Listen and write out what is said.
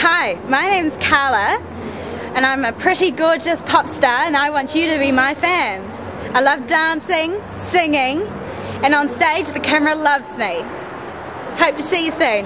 Hi, my name's Karla, and I'm a pretty gorgeous pop star, and I want you to be my fan. I love dancing, singing, and on stage the camera loves me. Hope to see you soon.